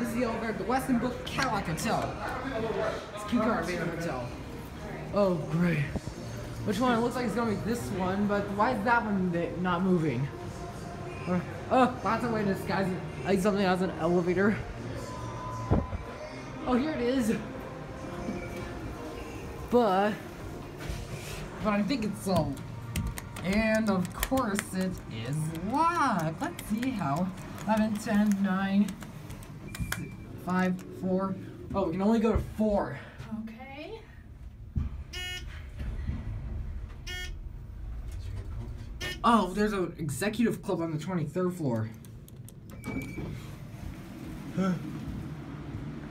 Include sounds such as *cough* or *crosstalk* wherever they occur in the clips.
This is the at the Westin Book Cadillac Hotel. It's Key Card Vader Hotel. Oh, great. Which one? It looks like it's gonna be this one, but why is that one not moving? Uh, oh, that's a way to disguise it. Like something as an elevator. Oh, here it is. But, but I think it's so. And of course it is locked. Let's see how. 11, 10, 9, 5, 4. Oh, we can only go to 4. Okay. Oh, there's an executive club on the 23rd floor. Alright,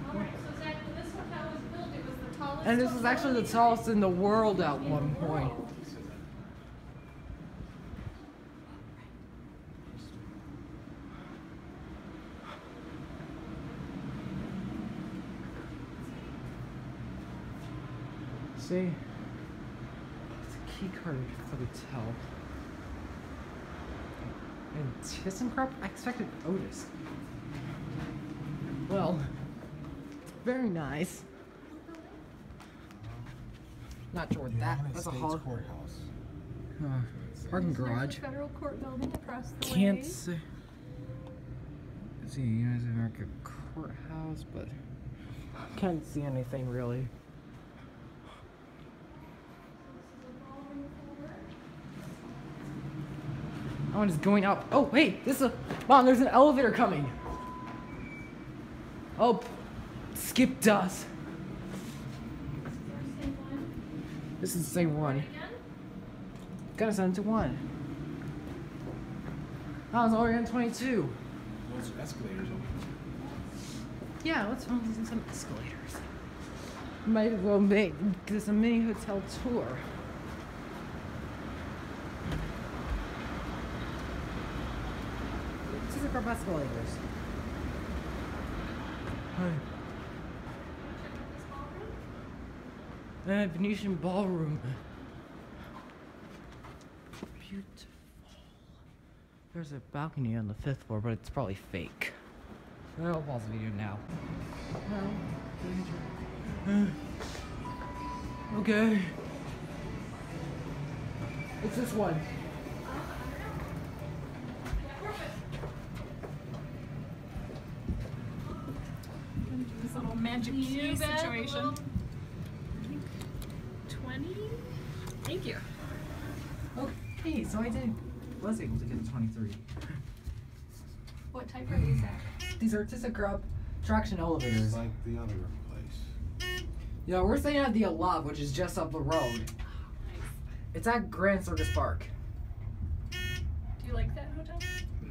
so Zach, when this was built, it was the tallest. And this is actually the tallest in the world at one point. See? It's a key card for the hotel. And ThyssenKrupp? I expected Otis. Well, it's very nice. Not sure what that. That's a States hall. courthouse. Uh, parking garage. the federal court building across the Can't way. say. Let's see, United States of America courthouse, but can't see anything really. And it's going up. Oh, wait, this is a mom. There's an elevator coming. Oh, p- skip dust. Same one. This is the same one. Gotta send it to one. I was already on 22. Those escalators open. Yeah, let's run using some escalators. Might as well make this a mini hotel tour. These are our escalators. Hi. Uh, Venetian ballroom. Beautiful. There's a balcony on the fifth floor, but it's probably fake. I'll pause the video now. Okay. It's this one. This little magic key You bet, situation. well, 20? Thank you. Okay, so I did was able to get a 23. What type are these at? These are ThyssenKrupp traction elevators. It's like the other place. Yeah, we're staying at the Aloft, which is just up the road. *gasps* Nice. It's at Grand Circus Park. Do you like that hotel?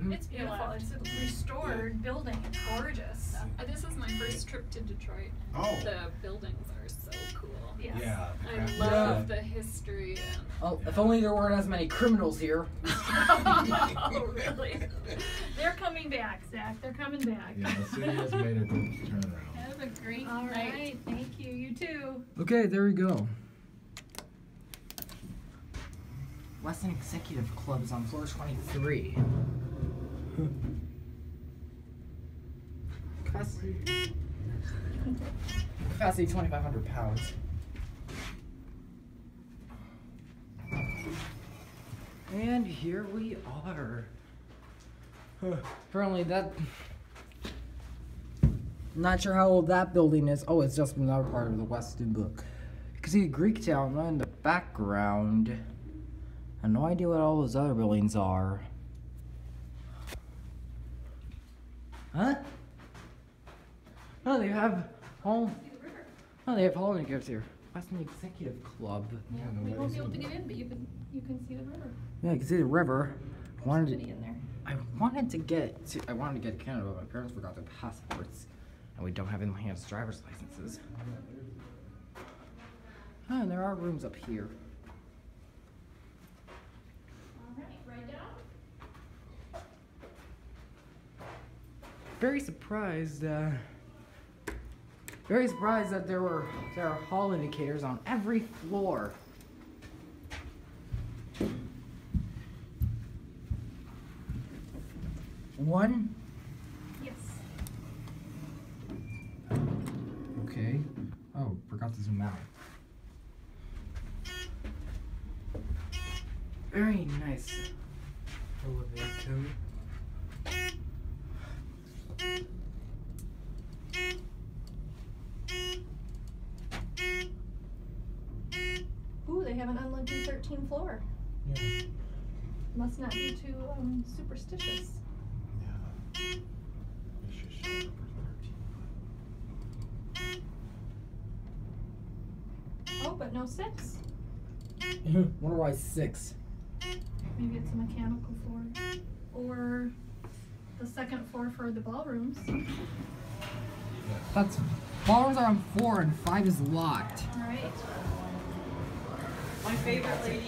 Mhm. It's beautiful. It's a restored building. It's gorgeous. Uh, this is my first trip to Detroit. Oh. The buildings are so cool. Yes. Yeah. I crap- love the history and Oh, if only there weren't as many criminals here. *laughs* oh, really? They're coming back, Zach. They're coming back. Yeah, the city has made a good turnaround. have a great All night. right. Thank you. You too. Okay, there we go. Westin Executive Club is on floor 23. Capacity. Capacity 2,500 pounds. And here we are. Apparently that. Not sure how old that building is. Oh, it's just another part of the Westin book. You can see Greek Town right in the background. I have no idea what all those other buildings are. Huh? Oh, they have all. Oh, they have holiday gifts here. Westin Executive Club. Yeah, We won't be able to get in, but you can you can see the river. Yeah, you can see the river. I wanted Pretty to, in there. I wanted to get to, I wanted to get to Canada, but my parents forgot their passports, and we don't have in my hands driver's licenses. Oh, and there are rooms up here. very surprised, uh, very surprised that there were there are hall indicators on every floor. One? Yes. Okay. Oh, forgot to zoom out. Very nice elevator. Ooh, they have an unlucky 13 floor. Yeah. Must not be too um, superstitious. Yeah. It should show number 13. Oh, but no six. *laughs* Wonder why six. Maybe it's a mechanical floor. Or the second floor for the ballrooms. That's ballrooms are on four and five is locked. Right. My favorite lady